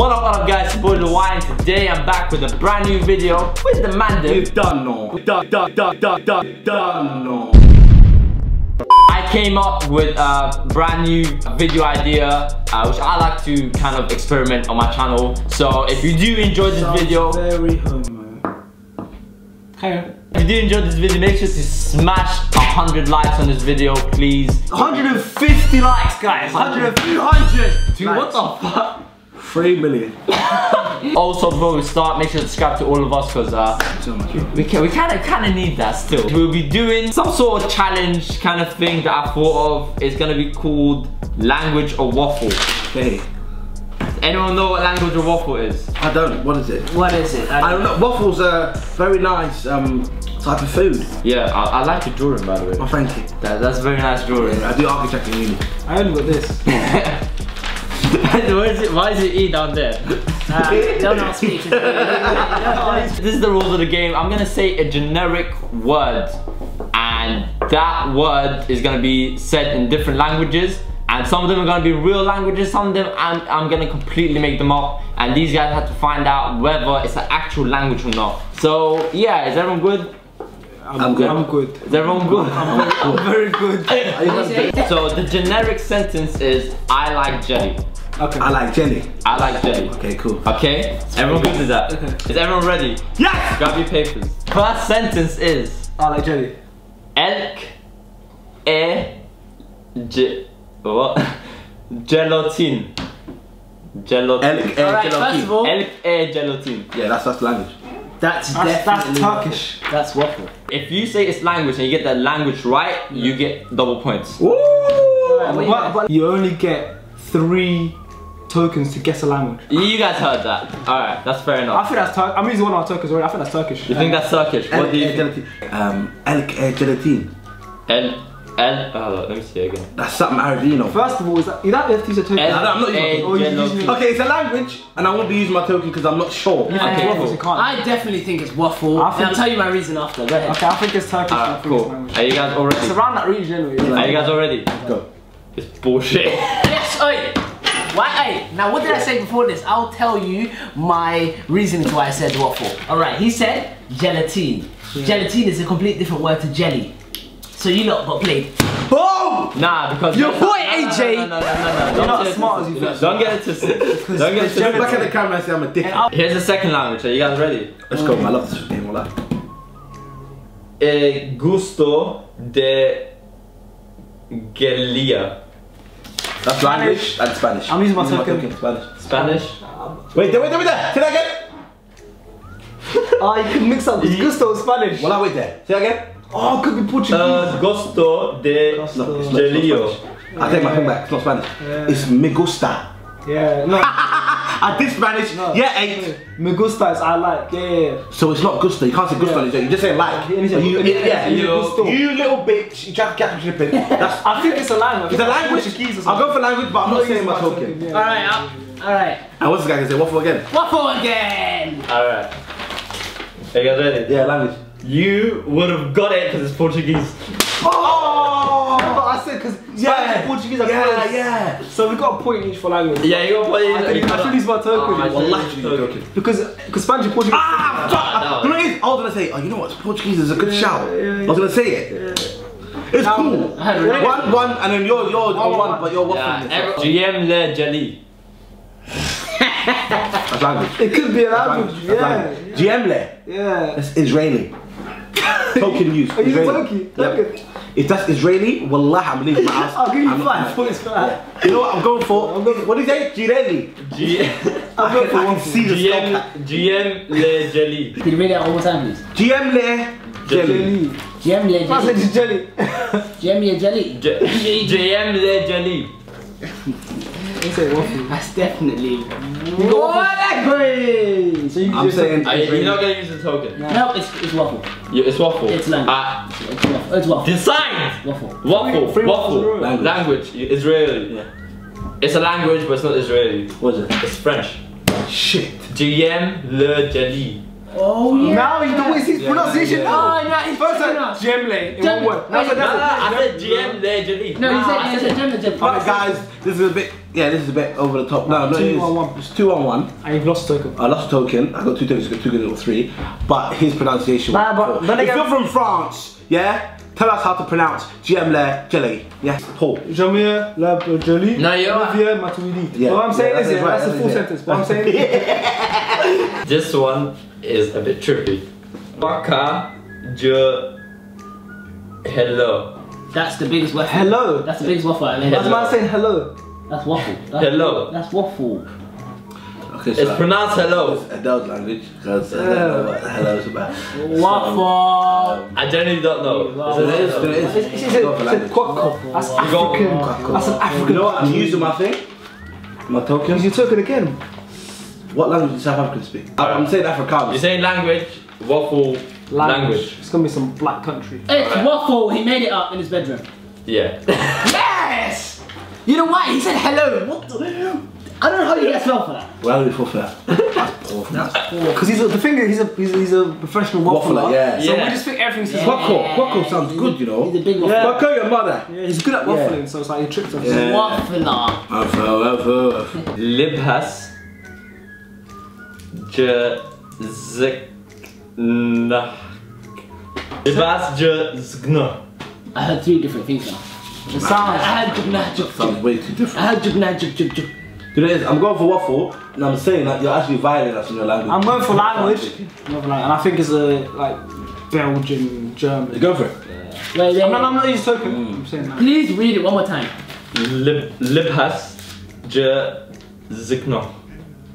What up, what up guys, it's boy Lewine. Today I'm back with a brand new video. with the man You done no. Done, done, done, done, done, done no. I came up with a brand new video idea uh, which I like to kind of experiment on my channel. So if you do enjoy this video, Very. Hey, if you do enjoy this video, make sure to smash 100 likes on this video, please. 150 likes, guys. 100, 200. Dude, what the fuck? Three million. Also, before we start, make sure to subscribe to all of us because uh, So much. we can, we kind of kind of need that still. We'll be doing some sort of challenge kind of thing that I thought of. It's gonna be called language or waffle. Okay. Anyone know what language or waffle is? I don't. What is it? What is it? I don't know. Waffles are very nice um, type of food. Yeah, I, I like your drawing by the way. Oh, thank you. That, that's very nice drawing. I do architect in uni. I only got this. why, is it, why is it E down there? Uh, don't know speak. This is the rules of the game. I'm gonna say a generic word, and that word is gonna be said in different languages. And some of them are gonna be real languages, some of them I'm, I'm gonna completely make them up. And these guys have to find out whether it's an actual language or not. So, yeah, is everyone good? I'm good. I'm good. Is everyone good? I'm very good. Are you gonna- so, the generic sentence is I like jelly. Okay. I like jelly. I like jelly. Okay, cool. Okay? Everyone good with that? Is everyone ready? Yes! Grab your papers. First sentence is I like jelly. Elk e ge what? Gelatin. Gelatin. Elk, Alright, gelatin. first of all, Elk e gelatin. Yeah, that's that's language. that's, That's, that's definitely Turkish. That's waffle. If you say it's language and you get that language right, you get double points. Woo! what do you But, but you only get three tokens to guess a language. You guys heard that. Alright, that's fair enough. I enough. think that's Turkish. I'm using one of our tokens already. I think that's Turkish. You think that's Turkish? What do you think? gelatin. Um, elk, eh, gelatin. El, el, oh, let me see again. That's something Arabino. First of all, is that you don't have to use a token. El, I'm not using my- Oh, you gelatin. using- Okay, it's a language, and I won't be using my token because I'm not sure. You Okay, waffles, cool. I definitely think it's waffle. I think I'll tell you my reason after. Go ahead. okay, I think it's Turkish. I Alright, think it's cool. language. Are you guys all It's ready? around that region anyway. Are you guys all ready? Go. It's bullshit. Yes, oi. Now what did I say before this? I'll tell you my reasons why I said waffle. All right, he said gelatine. Gelatine is a complete different word to jelly. So you lot got played. Boom! Nah, because Your boy, AJ. No, no, no, no, no. You're Don't get as smart as you think. Don't get it twisted. Don't get it Look back at the camera and say I'm a dick. Here's the second language. Are you guys ready? Let's go. I love this game. Wallah. Eh, e gusto de gelia. That's language and Spanish. I'm using my token. Spanish. Spanish. Wait there, wait there, wait there. Say that again. Oh, you can mix up. It's Gusto Spanish. Wallah, wait there. Say that again. Oh, it could be Portuguese. Uh, gusto de No, it's not, it's not gelio. I take my thing back. It's not Spanish. It's me gusta. yeah, no. I did Spanish. Yeah, eight. Me gusta is I like. Yeah, yeah, yeah. So it's not gusta. You can't say gusta. Yeah. You just say like. Yeah, yeah, You, yeah, yeah, yeah, you, you little bitch. You try to catch me slipping. That's I think it's a language. it's a language. Portuguese or I'll something. go for language, but I'm not saying my using token. yeah. All right, I'll- all right. And what's this guy gonna say? Waffle again? Waffle again. Alright. Are you guys ready? Yeah, language. You would have got it because it's Portuguese. Oh! I said because Yeah. Portuguese are Yeah, close. yeah. So we got a point each for language. Yeah, you got to put it. I think- I should use my token. Oh, I should Wallah, use you token. joking. Because because Spanish and Portuguese. Ah, fuck! You know what it is? I was gonna say, oh, you know what? Portuguese is a good shout. I was gonna say it. It's cool. Right. One, one, and then you're, you're on one, one, but you're Yeah, waffling. GM le jelly. That's language. It could be a language. language. Yeah. language. GMle. Yeah. That's Israeli. Token use. Are you Israeli. Turkey? Yep. Turkey. If that's Israeli, wallah, I'm leaving my house. I'll give you I'm- five points for that. You know what I'm going for? I'm going, what did you say? Girelli. G- I'm going for I one. can see the GM. GM le jelly. Can you read that one more time, please? GMle. Jelly. Jelly. Gem le I said jelly. it's jelly. Gem le jelly. GM le jelly. You say waffle. That's definitely. Hey, So you I'm just saying Are you, you're not gonna use the token. No, it's, it's waffle. You, it's waffle. It's language. Ah, It's waffle. It's waffle. decide. Waffle. Waffle. Three waffles a waffle. Language. Language. Israeli. Yeah. It's a language, but it's not Israeli. What is it? It's French. Shit. GM le jelly. Oh yeah. Now you know his pronunciation. yeah. now. Oh, oh no, he's First tricking time, us. Jemle in Gem- one word. Now Wait, so No, no, I said GM Legally. No, he said I he gem, gem. Alright, guys, this is a bit. Yeah, this is a bit over the top. No, no, Two, it is- one, one. It's two on one. and you've lost token. I lost token. I got two tokens. I got two good or three. But his pronunciation. Nah, but if you're from France, yeah, tell us how to pronounce Giemle Jelly. Yes, Paul. Jamia, La Jolie, No, you're. Olivier, Matuidi. Yeah. What I'm saying Yeah, is, that's yeah, right, that's the that's full sentence. What I'm saying is, This one is a bit trippy. Waka je hello. That's the biggest waffle. hello. That's the biggest waffle I That's ever. man saying hello. That's waffle. That's, Hello. That's waffle. Okay, It's pronounced hello. Adele's language because I don't know what hello is about. Waffle. Um, I genuinely don't know. So Is it It is. It is. It is. It is. it's, Go for it's a language. That's You go- African. That's an African. You know what? I'm using my thing. My Use token. your token again. What language does South African speak? I'm saying Afrikaans. You're saying language, waffle, language. It's gonna be some black country. It's waffle. He made it up in his bedroom. Yeah. Yes. You know why? He said hello. What the? I don't know how you get spell for that. Language for fair. That's poor. That's poor. Because he's a, the thing is, he's a he's a, he's a professional waffler. Waffler, yeah. So Yeah. we just think everything's his Yeah. waffle. Quacko. Quacko sounds good, you know. He's a big waffle. Yeah. Quacko, your mother. Yeah, he's good at Yeah. waffling, so it's like he tricks us. Yeah. Waffler. Waffle, waffle. Libhas je zgna. Libhas je. I heard three different things now. It I sounds. had jugna juk Sounds way too different. I had jugna juk juk juk. You know, it is, I'm going for waffle, and I'm saying that you're actually violating us in your language. I'm going for language, I'm going for language, and I think it's a like Belgian, German. Go for it. Wait, wait, I'm not, I'm wait. not using token. I'm saying that. Please read it one more time. Lib Libhas je zgna.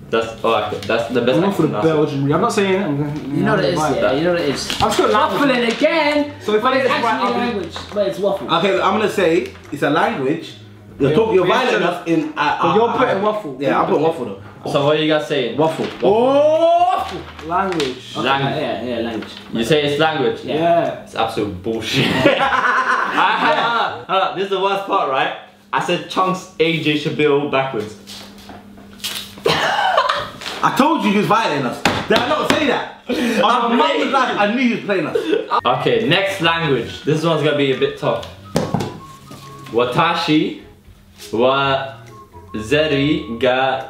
That's oh, okay. That's the best. I'm going for the accent, that's Belgian. I'm not saying it. I'm going. You know what it is, yeah. You know what it is. I'm just going language. Waffling again. So if I but get it's this right, actually I'll language, but it's waffle. Okay, I'm gonna say it's a language. You're, Yeah. talk, you're Yeah, violating sure. us in. But you're uh, putting waffle. Yeah, I'm putting waffle though. So what are you guys saying? Waffle. Oh, language. Language. Yeah, yeah, language. You say it's language. Yeah. It's absolute bullshit. Alright, hold on, hold on. This is the worst part, right? I said Chunkz AJ Shabeel backwards. I told you he was violating us. Did I not say that? On my mother's life, I knew he was playing us. Okay, next language. This one's gonna be a bit tough. Watashi wa zeri ga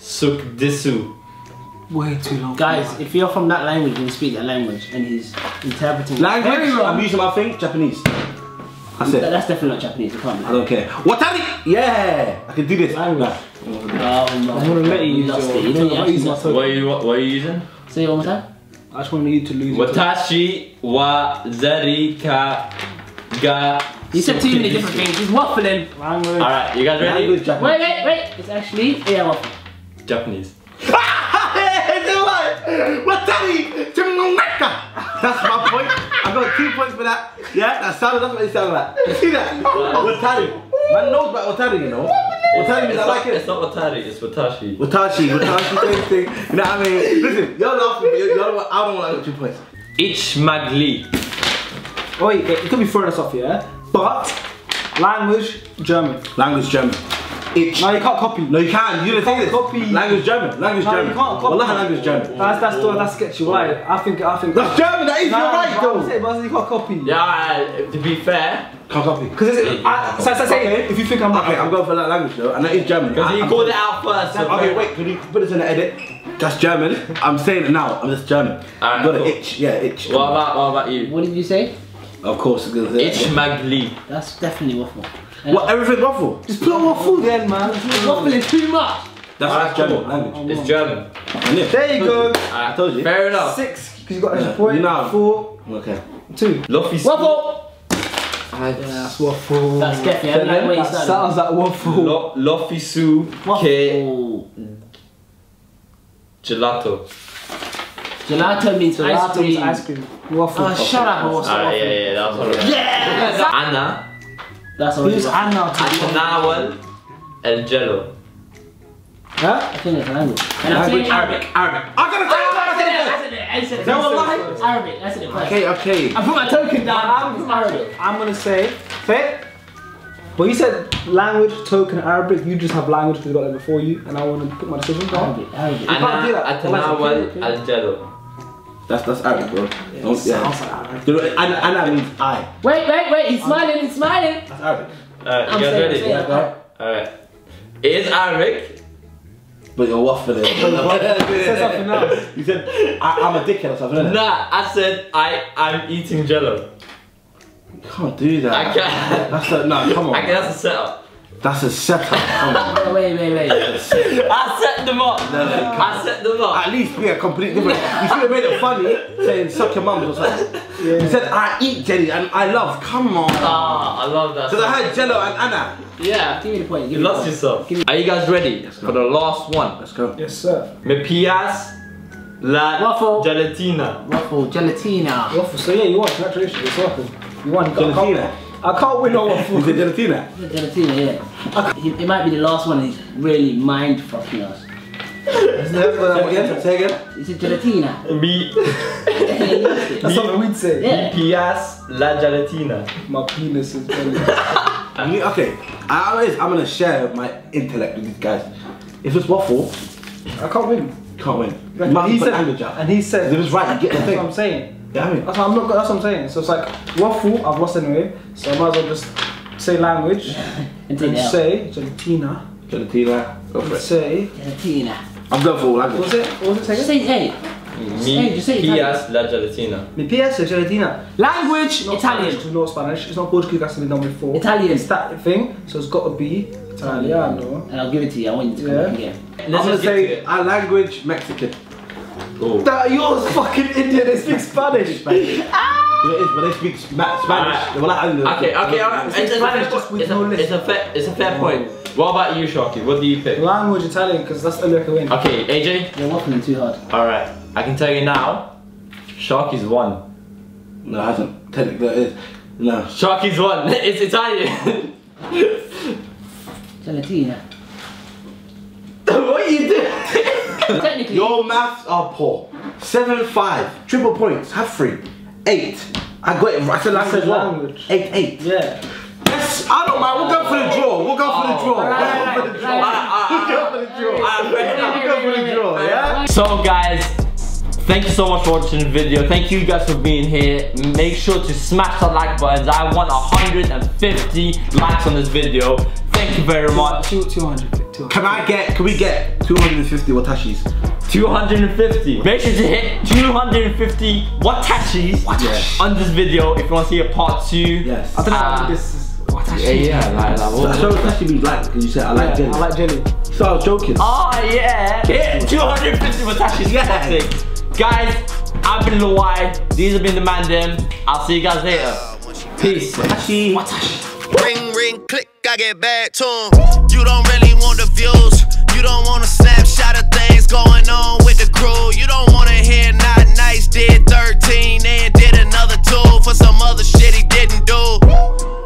sukdisu. Way too long. Guys, if you're from that language and you speak that language and he's interpreting Language, very wrong, I'm using my thing, Japanese. That's that- it. that's definitely not Japanese. You can't be. I don't care. Watari! Yeah! I can do this. Language. Oh, no. I'm gonna let you use lost your. it. You know I'm you use my lost token. What are you what are you using? Say it one more time. I just want you to lose. Watashi wa zeri ka ga You said too many different things. He's waffling. Language. Alright, you guys ready? Wait, wait, wait. It's actually yeah, waffle. Japanese. Ah, that's my point. I got two points for that. Yeah, that sounded, that's what it sounded like. You see that? Watari. Man knows about Watari, you know. Watari means I like it. it's not Watari, it's Watashi. Watashi, Watashi, same thing. You know what I mean? Listen, you're laughing, you're, you're, I don't want to get two points. Ichmagli. Oh, wait, it could be throwing us off, yeah? But, language, German. Language German. Itch. No, you can't copy. No, you can. You didn't say this. Copy. Language German. Language No, you can't copy. Wallah, language German. That's, that's, that's, that's sketchy. Why? I think, I think. That's German. That is Nah, you're right, but I'm though. saying, but you can't copy. Yeah, to be fair, Can't copy. Because it's, I, so, so, say, if you think I'm not Okay, I'm going for that language though, and that is German. because I- called it out first. so Okay, wait, can you put this in the edit? That's German. I'm saying it now. I'm just German. Alright, you got cool. an itch. Yeah, itch. What about what about you? What did you say? Of course, it's gonna say That's definitely waffle. What? Everything waffle. Just put waffle then, man. Waffle is too much. That's ah, Alright, that's German language. It's German. There you go. Ah, I told you. Fair enough. Six, because you got extra Yeah. point. You know. Four, Okay. two. Luffy. Waffle. Ah, that's waffle. That's definitely- I like where you That sounds like waffle. Lo- Lofisu ke Waffle. gelato. Gelato means ice Gelato cream. is ice cream. Waffle. Oh, shut up. What's Ah, waffle? yeah, yeah, that was alright. Yeah. Anna That's already Who's. Anna? to- Atanawal El Jello. Huh? I think it's language. And I'm saying Arabic. Arabic. I'm gonna say I Arabic. said it. I said it. I said it. No, first. wallahi. Arabic. I said it first. Okay, okay. I put my token down. I'm, Arabic. I'm gonna say, fair. But you said language, token, Arabic. You just have language because you got that before you, and I want to put my decision down. Arabic. Arabic. can't do Anna that. Atanawal Okay. El That's that's Arabic, bro. Yeah, Don't- sounds like Arabic. You and and that means I. Wait, wait, wait. He's smiling. He's smiling. That's Arabic. Alright, you guys ready? Yeah, go. Alright. It is Arabic. But you're waffling. Say something else. You said I, I'm a dickhead or something. innit? Nah, I said I I'm eating Jello. You can't do that. I can't. That's a no. Come on. I guess that's a setup. That's a setup. Come on. Wait, wait, wait. I set them up. No, no, I set them up. At least we are completely different. You should have made it funny, saying suck your mum or something. You said I eat jelly and I love. Come on. Ah, I love that. Because I had Jello and Anna. Yeah. Give me the point. Give You me lost point. yourself. Give me- Are you guys ready for the last one? Let's go. Yes, sir. Me pias la Waffle. gelatina. Waffle, gelatina. Waffle. So yeah, you won. Congratulations. It's waffle. You won. I can't- Gelatina. I can't win a waffle. Is it gelatina? Gelatina, yeah. It, it might be the last one. He's really mind fucking us. Say again. Say again. Is it gelatina? Mi That's something we'd say. Yeah. pias la gelatina. My penis is belly. I mean, okay. I always, I'm gonna share my intellect with these guys. If it's waffle, I can't win. can't win. You And might he said, and he said, If it's right, you get the that's what I'm saying. Yeah, I mean. That's what I'm not. That's what I'm saying. So it's like waffle. I've lost anyway. So I might as well just say language And take and it out. say gelatina. Gelatina. Go for And it. say Gelatina. I'm going for all what was it? What was it? Say Just say, hey. Mi Hey, just say Italian. pias la gelatina. Mi piace gelatina. Language, Not Italian. Spanish, it's not Spanish. It's not Portuguese. That's been done before. Italian. It's that thing. So it's got to be Italiano. And I'll give it to you. I want you to come Yeah. back again. I'm Let's gonna just get to say our language Mexican. Oh. That yours fucking Indian. They speak Spanish. You know, it is, but they speak ah! Spa- Spanish. Alright. Well, I don't know. Okay, okay, alright. It's It's, it's, Spanish it's, just with it's, no a, list. it's a fair, it's a fair oh. point. What about you, Sharky? What do you pick? Language Italian because that's the only way I win. Okay, AJ. You're waffling too hard. All right, I can tell you now. Sharky's won. No, it hasn't. Technically, it is. No. Sharky's won. It's Italian. Gelatina. what are you doing? Technically, Your maths are poor. Seven five. Triple points. Have three. Eight. I got it. I said language. said wrong. language. Eight eight. Yeah. Yes. I don't mind. We'll go for the draw. We'll go for the draw. Right, right, We'll go for the draw. Ah, ah, ah. We'll go for the draw. Ah, fair enough. We'll go for the draw. Yeah. So guys, thank you so much for watching the video. Thank you guys for being here. Make sure to smash the like buttons. I want 150 likes on this video. Thank you very much. Two, 200. 200. Can I get? Can we get 250 watashis? 250. Make sure to hit 250 watachis Watashi. on this video if you want to see a part two. Yes. I don't know Uh, how this is. What Yeah, yeah, like, like, what- That's what watashi means like because you said I like jelly. I like jelly. So I was joking. Oh yeah! Hit 250 watachis. Yes. Fantastic. Guys, I've been Loai. These have been the man them. I'll see you guys later. Peace. Watashi. Ring, ring, click, I get back to 'em. You don't really views. You don't want a snapshot of things going on with the crew. You don't want to hear not nice, did 13 and did another two for some other shit.